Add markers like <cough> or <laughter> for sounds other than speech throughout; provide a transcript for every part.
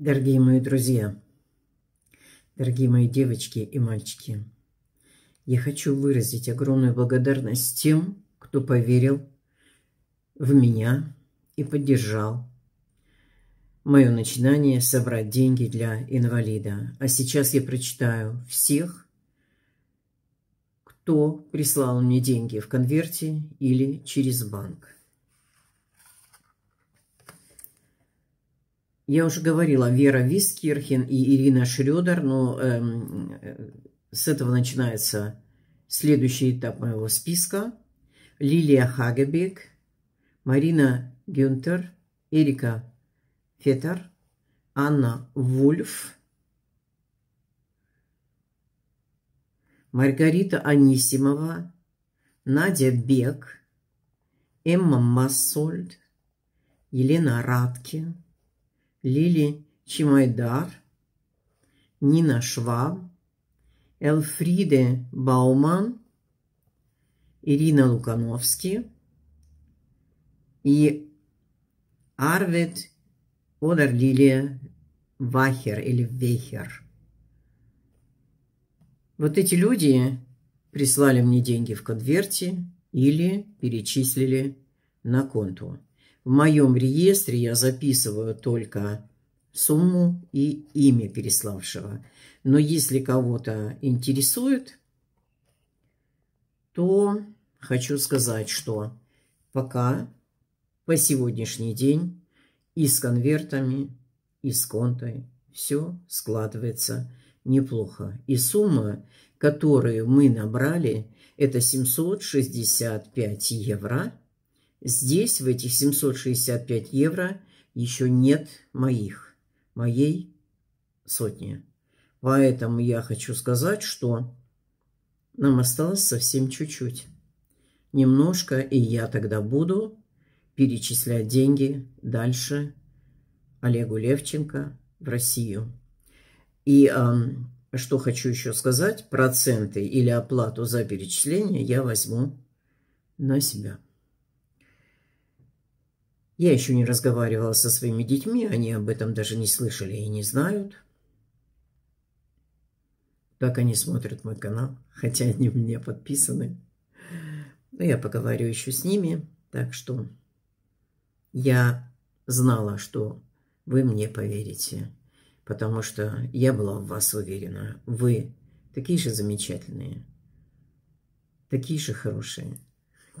Дорогие мои друзья, дорогие мои девочки и мальчики, я хочу выразить огромную благодарность тем, кто поверил в меня и поддержал мое начинание собрать деньги для инвалида. А сейчас я прочитаю всех, кто прислал мне деньги в конверте или через банк. Я уже говорила, Вера Вискирхен и Ирина Шрёдер, но эм, э, с этого начинается следующий этап моего списка. Лилия Хагебек, Марина Гюнтер, Эрика Фетер, Анна Вульф, Маргарита Анисимова, Надя Бек, Эмма Массольд, Елена Радке, Лили Чимайдар, Нина Шваб, Элфриде Бауман, Ирина Лукановский и Арвид Одер Лилия Вахер или Вехер. Вот эти люди прислали мне деньги в конверте или перечислили на конту. В моем реестре я записываю только сумму и имя переславшего. Но если кого-то интересует, то хочу сказать, что пока по сегодняшний день и с конвертами, и с контой все складывается неплохо. И сумма, которую мы набрали, это 765 евро – Здесь, в этих 765 евро, еще нет моих, моей сотни. Поэтому я хочу сказать, что нам осталось совсем чуть-чуть. Немножко, и я тогда буду перечислять деньги дальше Олегу Левченко в Россию. И э, что хочу еще сказать, проценты или оплату за перечисление я возьму на себя. Я еще не разговаривала со своими детьми, они об этом даже не слышали и не знают. Так они смотрят мой канал, хотя они <laughs> мне подписаны. Но я поговорю еще с ними, так что я знала, что вы мне поверите, потому что я была в вас уверена. Вы такие же замечательные, такие же хорошие,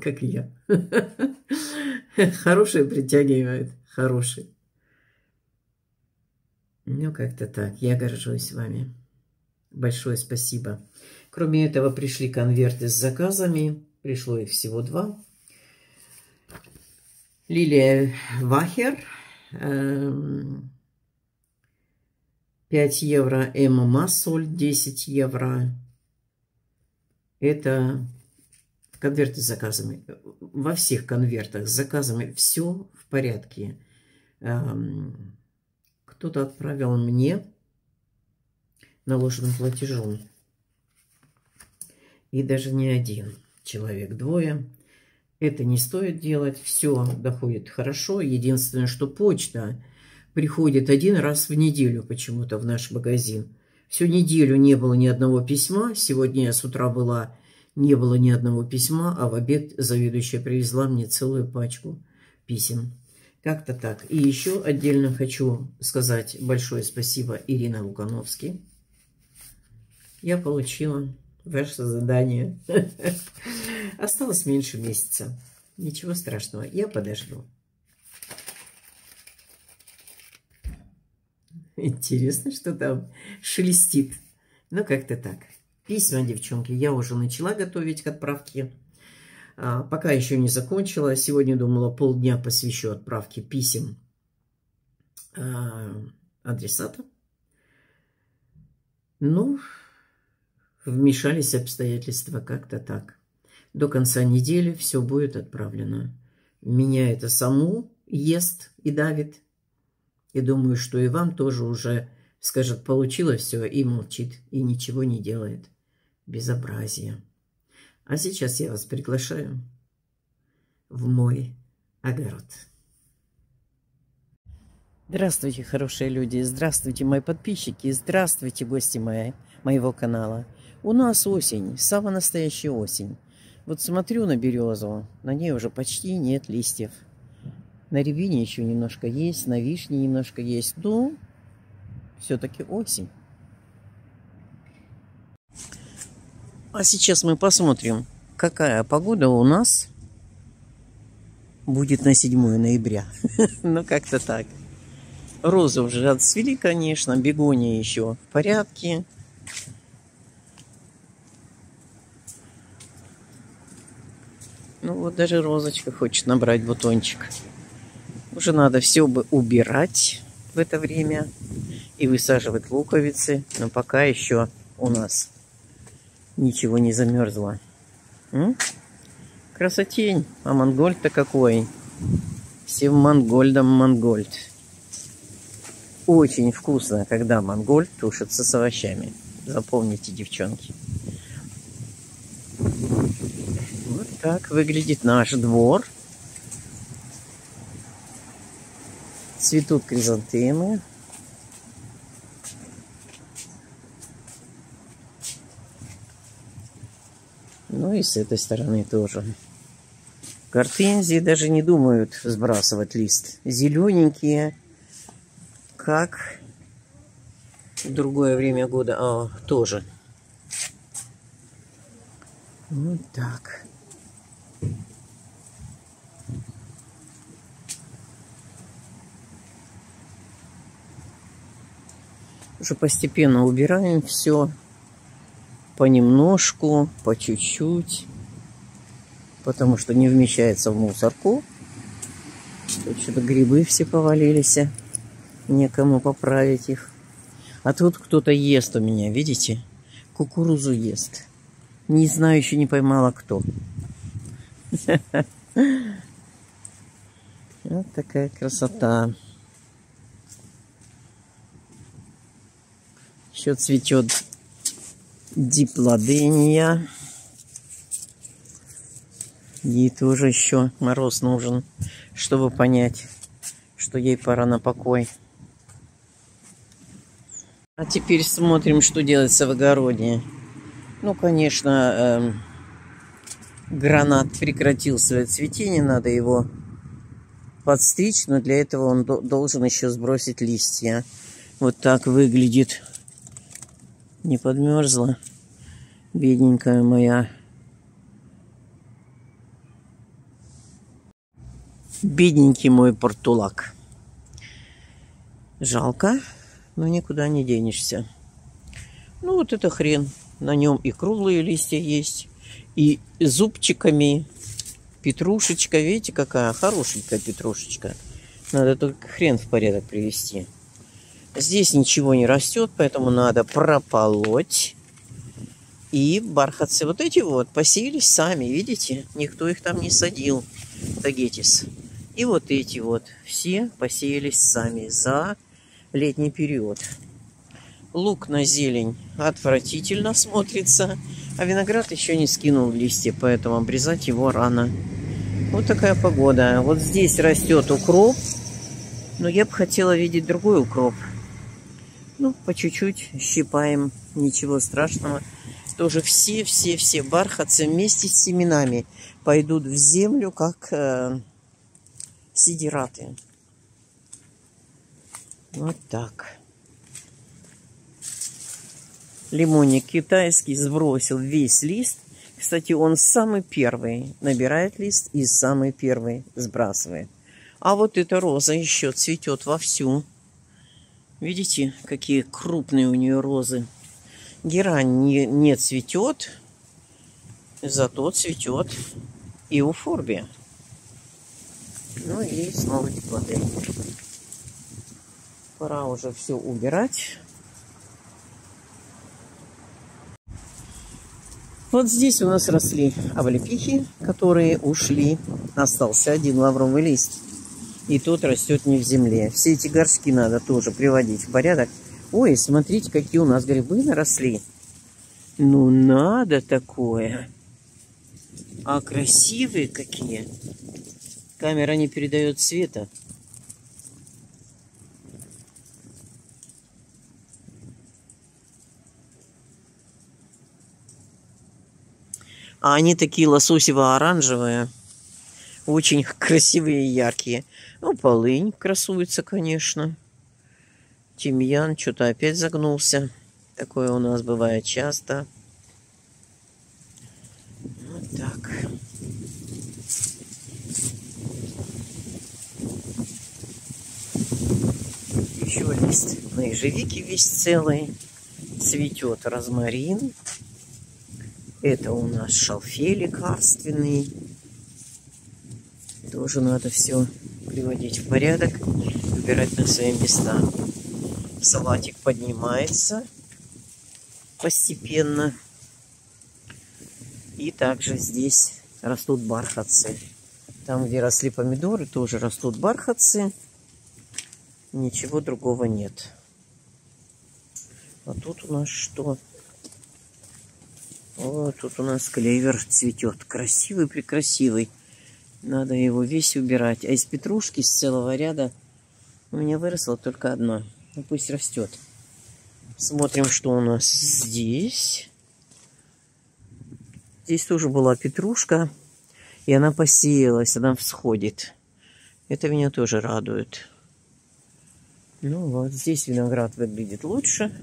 как и я. <laughs> Хорошие притягивают хорошие. Ну, как-то так. Я горжусь вами. Большое спасибо. Кроме этого, пришли конверты с заказами. Пришло их всего два. Лилия Вахер. 5 эм, евро. Эмма Массоль. 10 евро. Это конверты с заказами. Во всех конвертах с заказами все в порядке. Эм, кто-то отправил мне наложенным платежом. И даже не один человек, двое. Это не стоит делать. Все доходит хорошо. Единственное, что почта приходит один раз в неделю почему-то в наш магазин. Всю неделю не было ни одного письма. Сегодня я с утра была не было ни одного письма, а в обед заведующая привезла мне целую пачку писем. Как-то так. И еще отдельно хочу сказать большое спасибо Ирине Лукановски. Я получила ваше задание. <laughs> Осталось меньше месяца. Ничего страшного, я подожду. Интересно, что там шелестит. Ну, как-то так. Письма, девчонки, я уже начала готовить к отправке. А, пока еще не закончила. Сегодня думала полдня посвящу отправке писем а, адресата. Ну, вмешались обстоятельства как-то так. До конца недели все будет отправлено. Меня это саму ест и давит. И думаю, что и вам тоже уже скажет, получилось все, и молчит, и ничего не делает безобразие. А сейчас я вас приглашаю в мой огород. Здравствуйте, хорошие люди, здравствуйте, мои подписчики, здравствуйте, гости мои, моего канала. У нас осень, самая настоящая осень. Вот смотрю на березу, на ней уже почти нет листьев. На рябине еще немножко есть, на вишне немножко есть, ну, но все-таки осень. А сейчас мы посмотрим, какая погода у нас будет на 7 ноября. <laughs> Ну, как-то так. Розы уже отцвели, конечно, бегония еще в порядке. Ну вот даже розочка хочет набрать бутончик. Уже надо все бы убирать в это время и высаживать луковицы. Но пока еще у нас ничего не замерзло. М? Красотень. А мангольд-то какой. Всем мангольдом мангольд. Очень вкусно, когда мангольд тушится с овощами. Запомните, девчонки. Вот так выглядит наш двор. Цветут кризантемы. и с этой стороны тоже. Гортензии даже не думают сбрасывать лист. Зелененькие, как в другое время года а, тоже. Вот так. Уже постепенно убираем все понемножку, по чуть-чуть, потому что не вмещается в мусорку. Тут что-то грибы все повалились, некому поправить их. А тут кто-то ест у меня, видите? Кукурузу ест. Не знаю, еще не поймала кто. <laughs> Вот такая красота. Еще цветет диплодения. Ей тоже еще мороз нужен, чтобы понять, что ей пора на покой. А теперь смотрим, что делается в огороде. Ну, конечно, эм, гранат прекратил свое цветение, надо его подстричь, но для этого он должен еще сбросить листья. Вот так выглядит не подмерзла, бедненькая моя. Бедненький мой портулак. Жалко, но никуда не денешься. Ну вот это хрен. На нем и круглые листья есть, и зубчиками. Петрушечка, видите, какая хорошенькая петрушечка. Надо только хрен в порядок привести. Здесь ничего не растет, поэтому надо прополоть. И бархатцы вот эти вот посеялись сами, видите? Никто их там не садил, тагетис. И вот эти вот все посеялись сами за летний период. Лук на зелень отвратительно смотрится, а виноград еще не скинул листья, поэтому обрезать его рано. Вот такая погода. Вот здесь растет укроп, но я бы хотела видеть другой укроп. Ну, по чуть-чуть щипаем, ничего страшного. Тоже все-все-все бархатцы вместе с семенами пойдут в землю, как э, сидираты. Вот так. Лимонник китайский сбросил весь лист. Кстати, он самый первый набирает лист и самый первый сбрасывает. А вот эта роза еще цветет вовсю. Видите, какие крупные у нее розы. Герань не, не цветет, зато цветет и у Форби. Ну и снова теплоты. Пора уже все убирать. Вот здесь у нас росли облепихи, которые ушли. Остался один лавровый лист и тот растет не в земле. Все эти горшки надо тоже приводить в порядок. Ой, смотрите, какие у нас грибы наросли. Ну, надо такое. А красивые какие. Камера не передает света. А они такие лососево-оранжевые. Очень красивые и яркие. Ну, полынь красуется, конечно. Тимьян что-то опять загнулся. Такое у нас бывает часто. Вот так. Еще лист на ежевике весь целый. Цветет розмарин. Это у нас шалфей лекарственный. Тоже надо все приводить в порядок, убирать на свои места. Салатик поднимается постепенно. И также здесь растут бархатцы. Там, где росли помидоры, тоже растут бархатцы. Ничего другого нет. А тут у нас что? О, тут у нас клевер цветет. Красивый, прекрасивый. Надо его весь убирать. А из петрушки, с целого ряда, у меня выросла только одна. Ну, пусть растет. Смотрим, что у нас здесь. Здесь тоже была петрушка, и она посеялась, она всходит. Это меня тоже радует. Ну вот, здесь виноград выглядит лучше.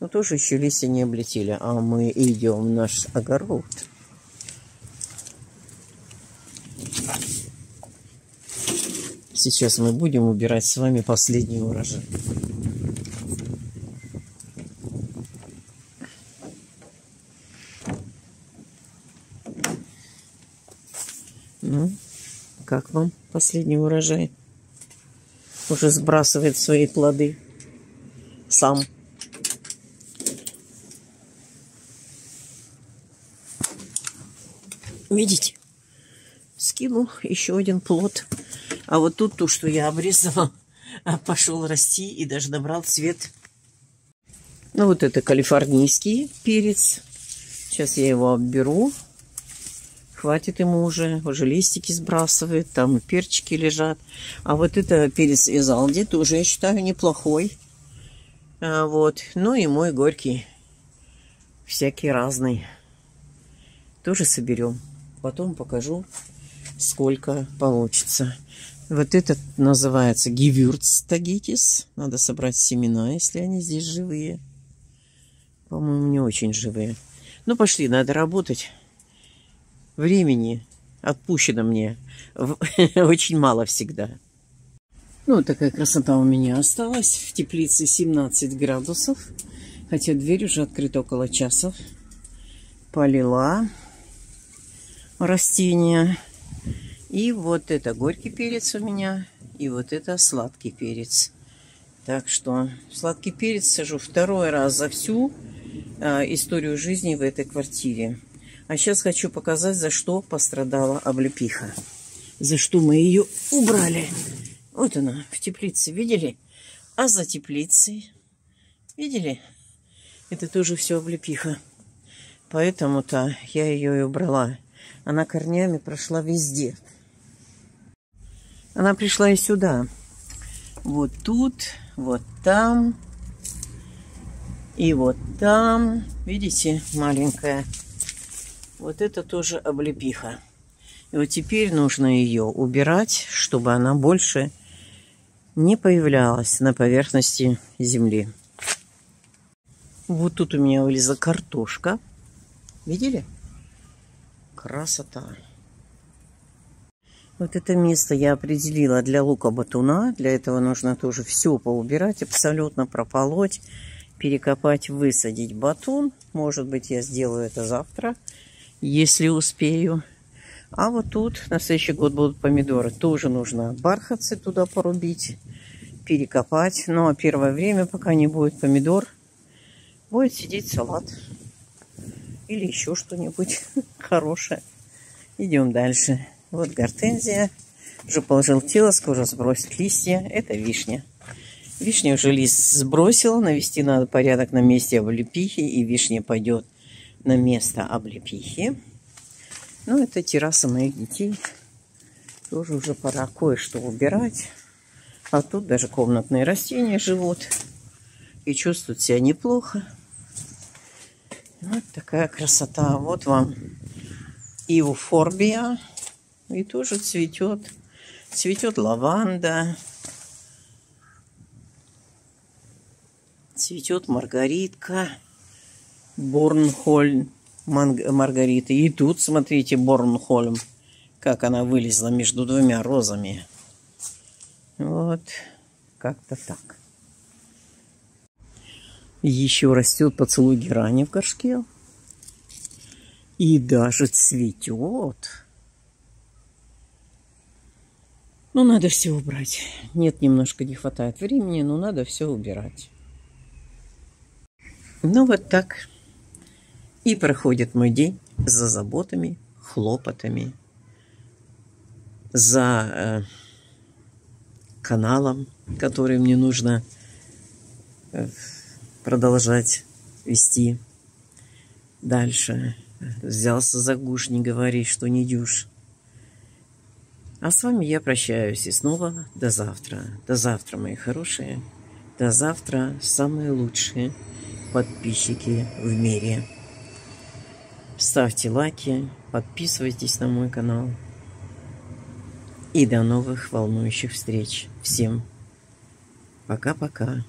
Но тоже еще листья не облетели. А мы идем в наш огород. Сейчас мы будем убирать с вами последний урожай. Ну, как вам последний урожай? Уже сбрасывает свои плоды сам. Видите? Скинул еще один плод. А вот тут то, что я обрезала, пошел расти и даже набрал цвет. Ну, вот это калифорнийский перец. Сейчас я его обберу. Хватит ему уже, уже листики сбрасывает, там перчики лежат. А вот это перец из Алди тоже, я считаю, неплохой. А, вот. Ну и мой горький, всякий разный. Тоже соберем. Потом покажу, сколько получится. Вот этот называется гивюрц тагитис. Надо собрать семена, если они здесь живые. По-моему, не очень живые. Ну, пошли, надо работать времени отпущено мне <laughs> очень мало всегда. Ну, такая красота у меня осталась. В теплице 17 градусов. Хотя дверь уже открыта около часа. Полила растения. И вот это горький перец у меня. И вот это сладкий перец. Так что сладкий перец сажу второй раз за всю э, историю жизни в этой квартире. А сейчас хочу показать, за что пострадала облепиха. За что мы ее убрали. Вот она, в теплице, видели? А за теплицей, видели? Это тоже все облепиха. Поэтому-то я ее и убрала. Она корнями прошла везде. Она пришла и сюда. Вот тут, вот там. И вот там. Видите, маленькая. Вот это тоже облепиха. И вот теперь нужно ее убирать, чтобы она больше не появлялась на поверхности земли. Вот тут у меня вылезла картошка. Видели? Красота. Вот это место я определила для лука-батуна. Для этого нужно тоже все поубирать, абсолютно прополоть, перекопать, высадить батун. Может быть, я сделаю это завтра если успею. А вот тут на следующий год будут помидоры. Тоже нужно бархатцы туда порубить, перекопать. Ну, а первое время, пока не будет помидор, будет сидеть салат. Или еще что-нибудь <laughs> хорошее. Идем дальше. Вот гортензия. Уже пожелтела, скоро сбросит листья. Это вишня. Вишня уже лист сбросила. Навести надо порядок на месте облепихи. И вишня пойдет на место облепихи. Ну, это терраса моих детей. Тоже уже пора кое-что убирать. А тут даже комнатные растения живут. И чувствуют себя неплохо. Вот такая красота. Вот вам Иуфорбия. И тоже цветет. Цветет лаванда. Цветет маргаритка. Борнхольм. Маргарита. И тут, смотрите, Борнхольм. Как она вылезла между двумя розами. Вот. Как-то так. Еще растет поцелуй герани в горшке. И даже цветет. Ну, надо все убрать. Нет, немножко не хватает времени, но надо все убирать. Ну, вот так. И проходит мой день за заботами, хлопотами, за э, каналом, который мне нужно э, продолжать вести дальше. Взялся за гуш, не говори, что не дюш. А с вами я прощаюсь и снова до завтра. До завтра, мои хорошие. До завтра, самые лучшие подписчики в мире. Ставьте лайки, подписывайтесь на мой канал. И до новых волнующих встреч. Всем пока-пока.